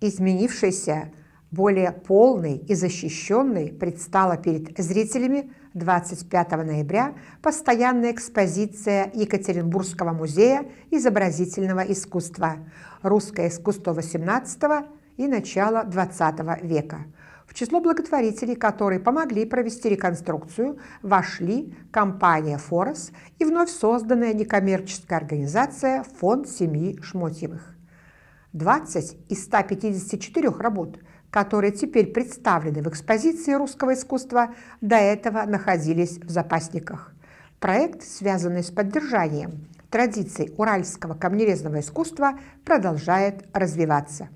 изменившейся, более полной и защищенной предстала перед зрителями 25 ноября постоянная экспозиция Екатеринбургского музея изобразительного искусства «Русское искусство XVIII и начала XX века». В число благотворителей, которые помогли провести реконструкцию, вошли компания «Форес» и вновь созданная некоммерческая организация «Фонд семьи Шмотьевых». 20 из 154 работ, которые теперь представлены в экспозиции русского искусства, до этого находились в запасниках. Проект, связанный с поддержанием традиций уральского камнерезного искусства, продолжает развиваться.